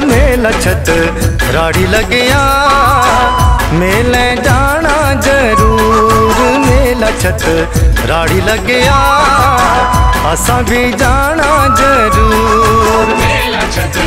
मेला छत राड़ी लगिया। मेले जाना ज़रूर मेला छत राड़ी लगिया। असा भी जाना ज़रूर मेला छत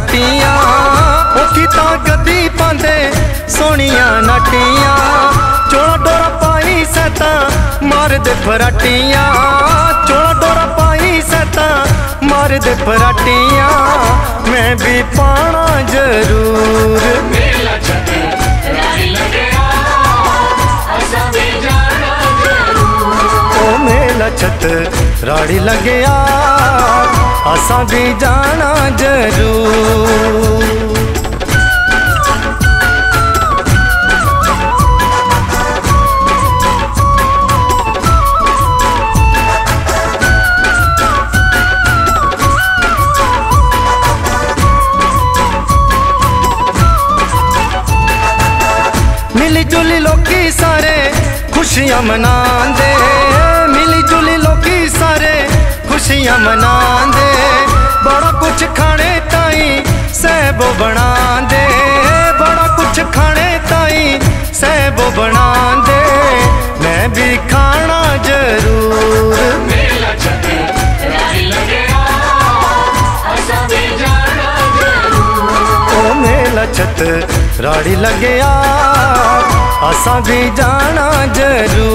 नटिया गद्दी पांदे सोनिया नटिया। चोला डोरा पाई सैता मार दे फराटिया। चोला डोरा पाई सैता मार दे फराटिया। मैं भी पाना ज़रूर। छत राड़ी लगे आ। असा भी जाना ज़रूर। मिली जुली लोकी सारे खुशियाँ मना मिली जुली लोकी सारे खुशियाँ मना ਬੜਾ ਕੁਛ ਖਾਣੇ ਤਾਈ ਸਹਿਬੋ ਬਣਾਉਂਦੇ ਬੜਾ ਕੁਛ ਖਾਣੇ ਤਾਈ ਸਹਿਬੋ ਬਣਾਉਂਦੇ ਮੈਂ ਵੀ ਖਾਣਾ ਜ਼ਰੂਰ मेला छत रानी लगे असां भी जाना जरूर ओ मेला छत राड़ी लगिया असां भी जाना जरूर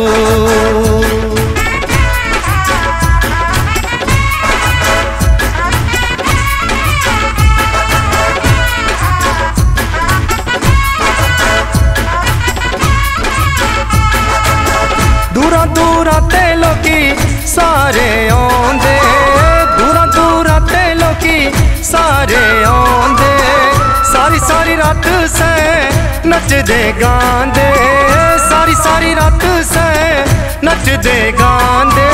सारी रात से नच दे गांदे। सारी सारी रात से नच दे गांदे।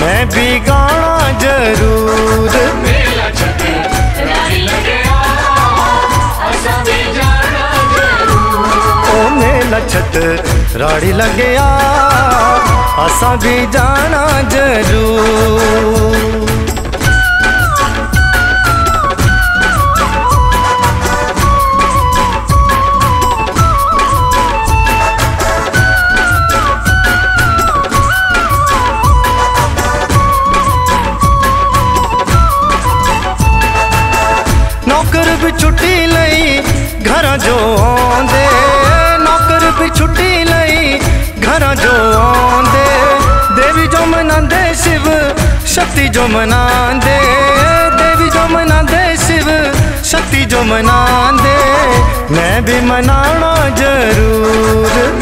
मैं भी गाना ज़रूर। छत, राड़ी लगे आ, असा भी जाना ज़रूर। जो आंदे नौकर भी छुट्टी लई। घर जो आंदे देवी जो मनांदे शिव शक्ति जो मनांदे। देवी जो मनांदे शिव शक्ति जो मनांदे। मैं भी मनाना ज़रूर।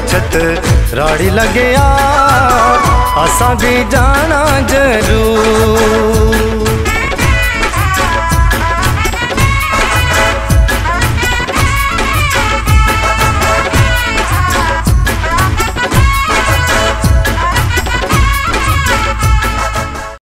छत राड़ी लगे आ असां भी जाना ज़रूर।